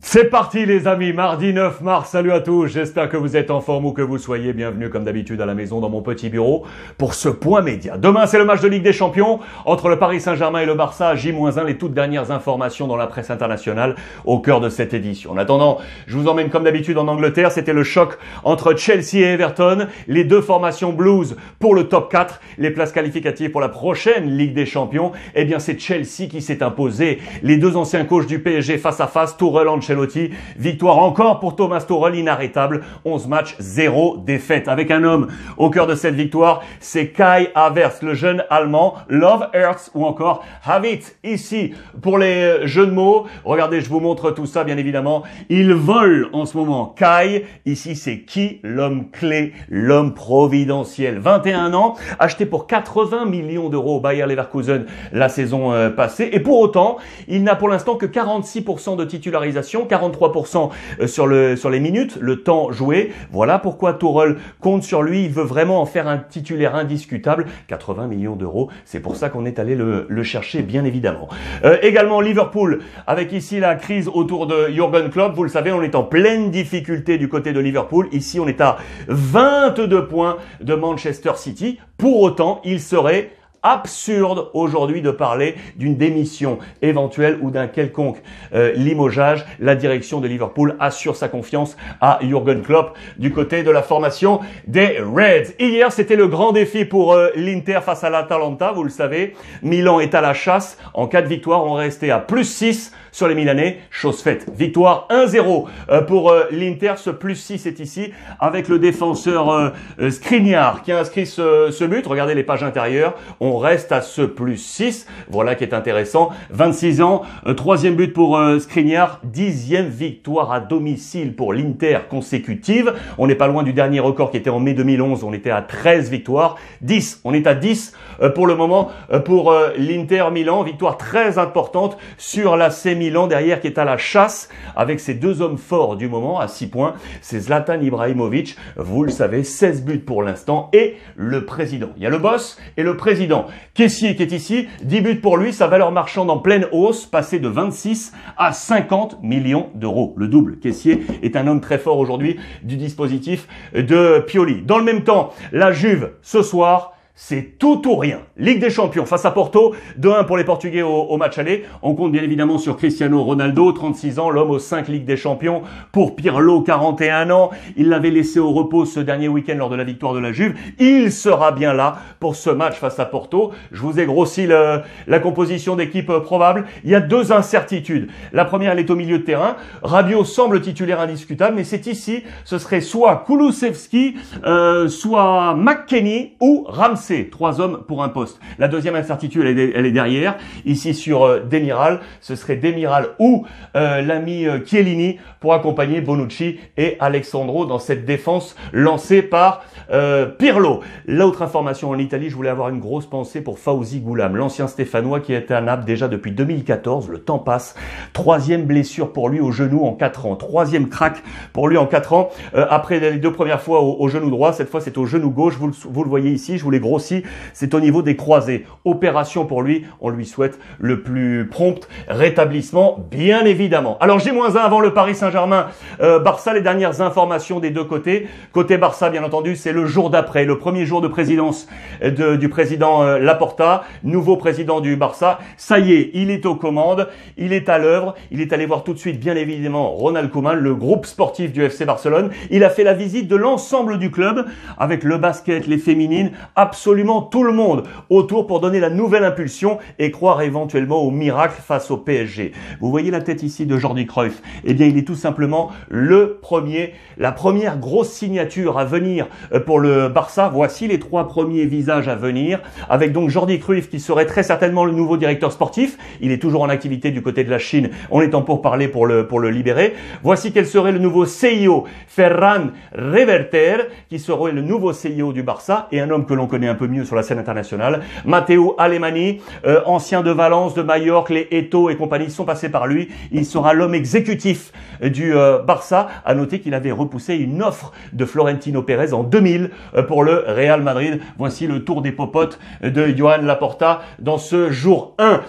C'est parti les amis, mardi 9 mars, salut à tous, j'espère que vous êtes en forme ou que vous soyez. Bienvenue comme d'habitude à la maison dans mon petit bureau pour ce point média. Demain c'est le match de Ligue des Champions entre le Paris Saint-Germain et le Barça, J-1, les toutes dernières informations dans la presse internationale au cœur de cette édition. En attendant, je vous emmène comme d'habitude en Angleterre, c'était le choc entre Chelsea et Everton, les deux formations blues pour le top 4, les places qualificatives pour la prochaine Ligue des Champions, eh bien c'est Chelsea qui s'est imposé, les deux anciens coachs du PSG face à face, Tourelle Ancelotti Victoire encore pour Thomas Tuchel, inarrêtable. 11 matchs, 0 défaite. Avec un homme au cœur de cette victoire, c'est Kai Havertz, le jeune allemand. Love Earth ou encore Havit. Ici, pour les jeux de mots. Regardez, je vous montre tout ça, bien évidemment. Il vole en ce moment. Kai, ici, c'est qui? L'homme clé, l'homme providentiel. 21 ans, acheté pour 80 millions d'euros au Bayer Leverkusen la saison euh, passée. Et pour autant, il n'a pour l'instant que 46% de titularisation 43% euh, sur, le, sur les minutes, le temps joué. Voilà pourquoi Tourelle compte sur lui. Il veut vraiment en faire un titulaire indiscutable. 80 millions d'euros. C'est pour ça qu'on est allé le, le, chercher, bien évidemment. Euh, également Liverpool, avec ici la crise autour de Jurgen Klopp. Vous le savez, on est en pleine difficulté du côté de Liverpool. Ici, on est à 22 points de Manchester City. Pour autant, il serait absurde aujourd'hui de parler d'une démission éventuelle ou d'un quelconque euh, limogeage. La direction de Liverpool assure sa confiance à Jurgen Klopp du côté de la formation des Reds. Hier, c'était le grand défi pour euh, l'Inter face à l'Atalanta, vous le savez. Milan est à la chasse. En cas de victoire, on restait à plus 6 sur les Milanais. Chose faite. Victoire 1-0 euh, pour l'Inter. Ce plus 6 est ici avec le défenseur Skriniar qui a inscrit ce, but. Regardez les pages intérieures. Reste à ce plus 6. Voilà qui est intéressant. 26 ans, euh, troisième but pour euh, Skriniar, dixième victoire à domicile pour l'Inter consécutive. On n'est pas loin du dernier record qui était en mai 2011. On était à 13 victoires. 10, on est à 10 euh, pour le moment pour l'Inter Milan. Victoire très importante sur la C Milan derrière qui est à la chasse avec ses deux hommes forts du moment à 6 points. C'est Zlatan Ibrahimovic. Vous le savez, 16 buts pour l'instant et le président. Il y a le boss et le président. Caissier qui est ici, 10 buts pour lui, sa valeur marchande en pleine hausse, passée de 26 à 50 millions d'euros. Le double. Caissier est un homme très fort aujourd'hui du dispositif de Pioli. Dans le même temps, la Juve, ce soir, c'est tout ou rien. Ligue des Champions face à Porto, 2-1 pour les Portugais au, match aller. On compte bien évidemment sur Cristiano Ronaldo, 36 ans, l'homme aux 5 Ligues des Champions. Pour Pirlo, 41 ans. Il l'avait laissé au repos ce dernier week-end lors de la victoire de la Juve. Il sera bien là pour ce match face à Porto. Je vous ai grossi la composition d'équipe probable. Il y a deux incertitudes. La première, elle est au milieu de terrain. Rabiot semble titulaire indiscutable, mais c'est ici, ce serait soit Kulusevski, euh, soit McKenny ou Ramsey trois hommes pour un poste. La deuxième incertitude, elle est, derrière. Ici sur euh, Demiral, ce serait Demiral ou euh, l'ami euh, Chiellini pour accompagner Bonucci et Alexandro dans cette défense lancée par euh, Pirlo. L'autre information en Italie, je voulais avoir une grosse pensée pour Fauzi Goulam, l'ancien Stéphanois qui était à Naples déjà depuis 2014. Le temps passe. Troisième blessure pour lui au genou en quatre ans. Troisième crack pour lui en quatre ans. après les deux premières fois au, genou droit, cette fois c'est au genou gauche. Vous, vous le voyez ici, je vous l'ai grossi. C'est au niveau des croisés. Opération pour lui. On lui souhaite le plus prompt rétablissement, bien évidemment. Alors j'ai moins un avant le Paris Saint-Germain. Euh, Barça, les dernières informations des deux côtés. Côté Barça, bien entendu, c'est le jour d'après, le premier jour de présidence du président euh, Laporta, nouveau président du Barça. Ça y est, il est aux commandes, il est à l'œuvre. Il est allé voir tout de suite, bien évidemment, Ronald Koeman, le groupe sportif du FC Barcelone. Il a fait la visite de l'ensemble du club avec le basket, les féminines, absolument tout le monde autour pour donner la nouvelle impulsion et croire éventuellement au miracle face au PSG. Vous voyez la tête ici de Jordi Cruyff? Eh bien, il est tout simplement le premier, la première grosse signature à venir euh, pour le Barça. Voici les trois premiers visages à venir, avec donc Jordi Cruyff qui serait très certainement le nouveau directeur sportif. Il est toujours en activité du côté de la Chine. On est en pour parler pour le, pour le libérer. Voici quel serait le nouveau CIO, Ferran Reverter, qui serait le nouveau CIO du Barça et un homme que l'on connaît un peu mieux sur la scène internationale. Matteo Alemani, euh, ancien de Valence, de Majorque, les Eto et compagnie sont passés par lui. Il sera l'homme exécutif du euh, Barça. À noter qu'il avait repoussé une offre de Florentino Pérez en 2000 euh, pour le Real Madrid. Voici le tour des popotes de Johan Laporta dans ce jour 1.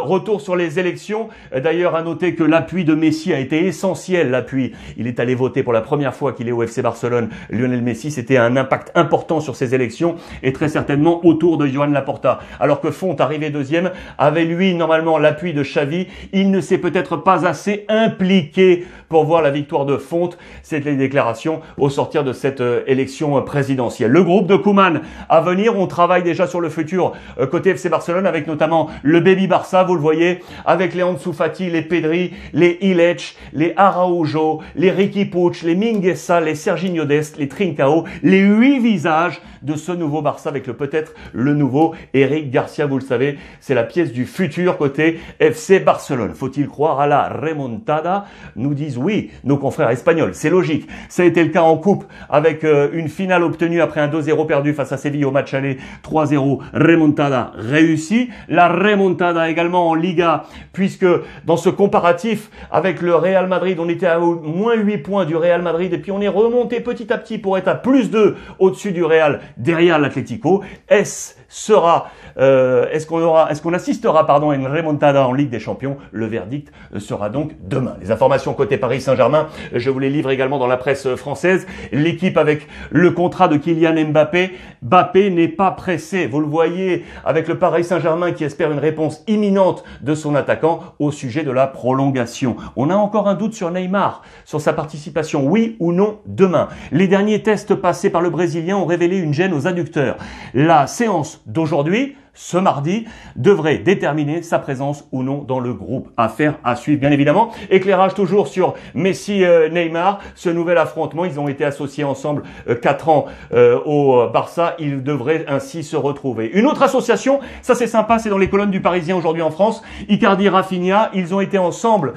retour sur les élections. D'ailleurs, à noter que l'appui de Messi a été essentiel. L'appui, il est allé voter pour la première fois qu'il est au FC Barcelone. Lionel Messi, c'était un impact important sur ces élections et très certainement autour de Johan Laporta. Alors que Font, arrivé deuxième, avait lui normalement l'appui de Xavi. Il ne s'est peut-être pas assez impliqué pour voir la victoire de Fonte. C'est les déclarations au sortir de cette euh, élection présidentielle. Le groupe de Kouman à venir, on travaille déjà sur le futur euh, côté FC Barcelone avec notamment le Baby Barça, vous le voyez, avec les Ansu les Pedri, les Ilech, les Araujo, les Ricky Puig, les Minguesa, les Serginho Dest, les Trincao, les huit visages de ce nouveau Barça avec le peut-être le nouveau Eric Garcia, vous le savez, c'est la pièce du futur côté FC Barcelone. Faut-il croire à la remontada? Nous disent oui, nos confrères espagnols. C'est logique. Ça a été le cas en coupe avec euh, une finale obtenue après un 2-0 perdu face à Séville au match aller 3-0. Remontada réussie. La remontada également en Liga puisque dans ce comparatif avec le Real Madrid, on était à moins 8 points du Real Madrid et puis on est remonté petit à petit pour être à plus 2 au-dessus du Real derrière l'Atlético. S sera euh, est-ce qu'on aura, est-ce qu'on assistera pardon à une remontada en Ligue des Champions? Le verdict euh, sera donc demain. Les informations côté Paris Saint-Germain, je vous les livre également dans la presse française. L'équipe avec le contrat de Kylian Mbappé, Mbappé n'est pas pressé. Vous le voyez avec le Paris Saint-Germain qui espère une réponse imminente de son attaquant au sujet de la prolongation. On a encore un doute sur Neymar, sur sa participation, oui ou non demain. Les derniers tests passés par le Brésilien ont révélé une gêne aux adducteurs. La séance d'aujourd'hui ce mardi devrait déterminer sa présence ou non dans le groupe. Affaire à suivre, bien évidemment. Éclairage toujours sur Messi euh, Neymar. Ce nouvel affrontement, ils ont été associés ensemble euh, quatre ans euh, au Barça. Ils devraient ainsi se retrouver. Une autre association, ça c'est sympa, c'est dans les colonnes du Parisien aujourd'hui en France. Icardi Rafinha, ils ont été ensemble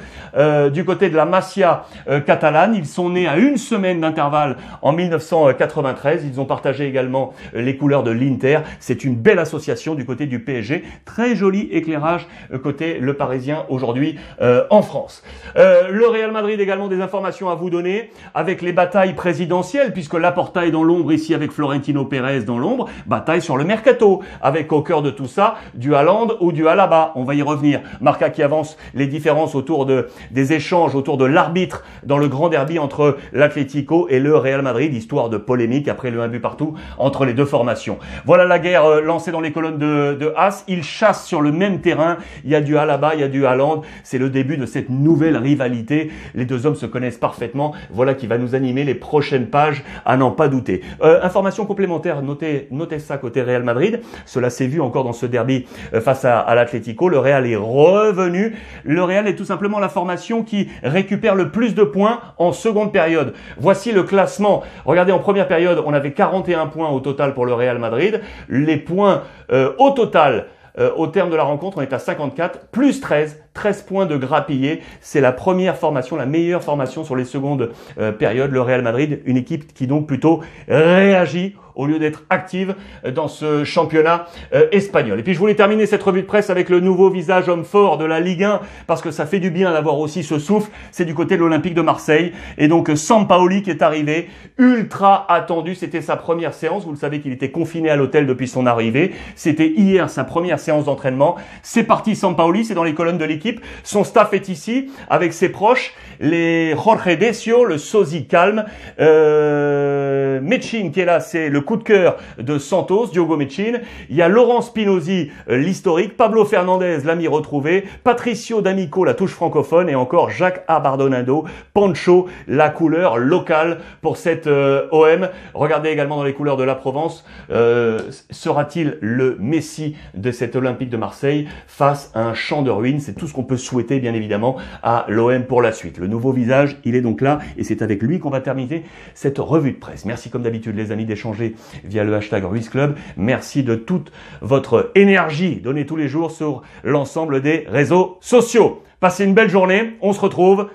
du côté de la Masia catalane. Ils sont nés à une semaine d'intervalle en 1993. Ils ont partagé également les couleurs de l'Inter. C'est une belle association du côté du PSG. Très joli éclairage euh, côté le Parisien aujourd'hui euh, en France. Euh, le Real Madrid également des informations à vous donner avec les batailles présidentielles puisque Laporta est dans l'ombre ici avec Florentino Pérez dans l'ombre. Bataille sur le mercato avec au cœur de tout ça du Haaland ou du Alaba. On va y revenir. Marca qui avance les différences autour de des échanges autour de l'arbitre dans le grand derby entre l'Atlético et le Real Madrid, histoire de polémique après le 1 but partout entre les deux formations. Voilà la guerre lancée dans les colonnes de de, As. Ils chassent sur le même terrain. Il y a du Alaba, il y a du Haaland. C'est le début de cette nouvelle rivalité. Les deux hommes se connaissent parfaitement. Voilà qui va nous animer les prochaines pages, à n'en pas douter. Euh, information complémentaire, notez, notez ça côté Real Madrid. Cela s'est vu encore dans ce derby euh, face à, à l'Atlético. Le Real est revenu. Le Real est tout simplement la formation qui récupère le plus de points en seconde période. Voici le classement. Regardez, en première période, on avait 41 points au total pour le Real Madrid. Les points euh, au total, euh, au terme de la rencontre, on est à 54, plus 13, 13 points de grappillé. C'est la première formation, la meilleure formation sur les secondes euh, périodes. Le Real Madrid, une équipe qui donc plutôt réagit au lieu d'être active dans ce championnat euh, espagnol. Et puis je voulais terminer cette revue de presse avec le nouveau visage homme fort de la Ligue 1 parce que ça fait du bien d'avoir aussi ce souffle. C'est du côté de l'Olympique de Marseille et donc Sampaoli qui est arrivé, ultra attendu. C'était sa première séance. Vous le savez qu'il était confiné à l'hôtel depuis son arrivée. C'était hier sa première séance d'entraînement. C'est parti Sampaoli, c'est dans les colonnes de l'équipe. Son staff est ici avec ses proches, les Jorge Decio, le sosie calme, euh, Mechin qui est là, c'est le coup de cœur de Santos, Diogo Mechin. Il y a Laurent Spinozzi, euh, l'historique, Pablo Fernandez, l'ami retrouvé, Patricio D'Amico, la touche francophone, et encore Jacques Abardonado, Pancho, la couleur locale pour cette euh, OM. Regardez également dans les couleurs de la Provence, euh, sera-t-il le Messi de cet Olympique de Marseille face à un champ de ruines? C'est tout qu'on peut souhaiter, bien évidemment, à l'OM pour la suite. Le nouveau visage, il est donc là, et c'est avec lui qu'on va terminer cette revue de presse. Merci comme d'habitude, les amis, d'échanger via le hashtag Ruiz Club. Merci de toute votre énergie donnée tous les jours sur l'ensemble des réseaux sociaux. Passez une belle journée, on se retrouve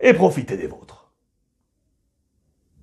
et profitez des vôtres.